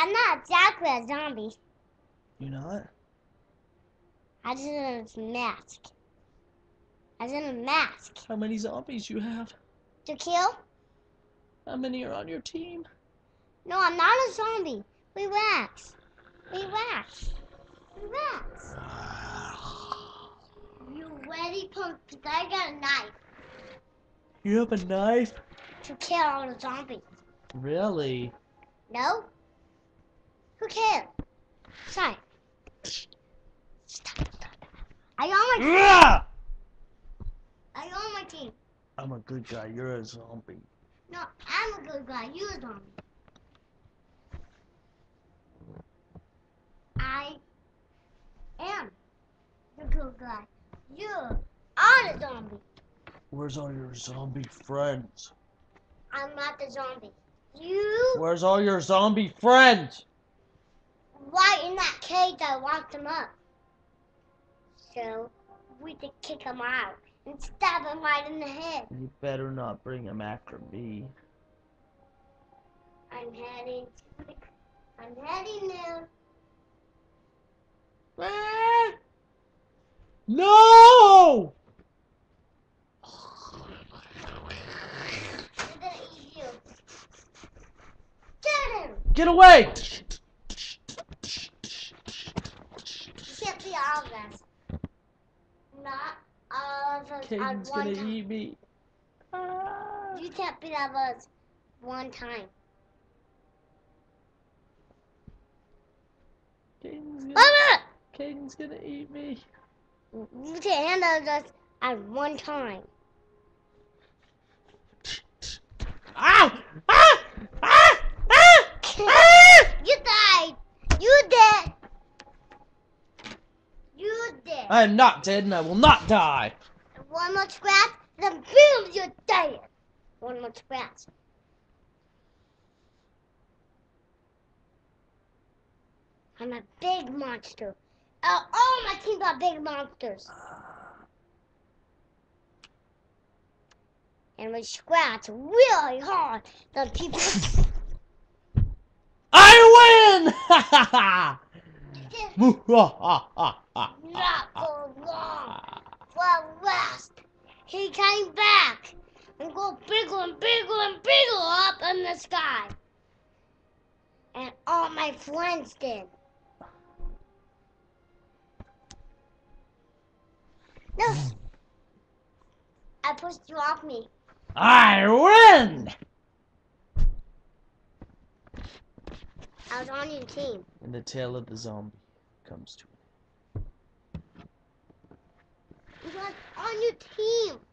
I'm not exactly a zombie. You're not? I just in a mask. I was in a mask. How many zombies you have? To kill? How many are on your team? No, I'm not a zombie. Relax. Relax. Relax. You ready, punk? 'Cause I got a knife You have a knife? to kill all the zombies. Really? No? Who cares? Sorry. Stop. Are you on my team? Ah! Are you on my team? I'm a good guy. You're a zombie. No, I'm a good guy. You're a zombie. I am the good guy. You are the zombie. Where's all your zombie friends? I'm not the zombie. You Where's all your zombie friends? Right in that cage I locked them up. So we could kick them out and stab them right in the head. You better not bring him after me. I'm heading to the, I'm heading now. Ah! No! I'm gonna eat you. Get him! Get away! All of us. Not all of us at one gonna time. eat me. Ah! You can't beat all of us one time. Kayden's gonna, Mama! Kayden's gonna eat me. You can't handle us at one time. Ow! Ah! Ah! Ah! Ah! You died. You dead. You dead. I am not dead and I will not die. One more scratch, then boom, you're dead. One more scratch. I'm a big monster. Uh, all my team are big monsters. And we scratch really hard, then people I win! Ha ha ha! ha, ha, ha, not He came back and go bigger and bigger and bigger up in the sky. And all my friends did. No. I pushed you off me. I win! I was on your team. And the tail of the zombie comes to You was on your team.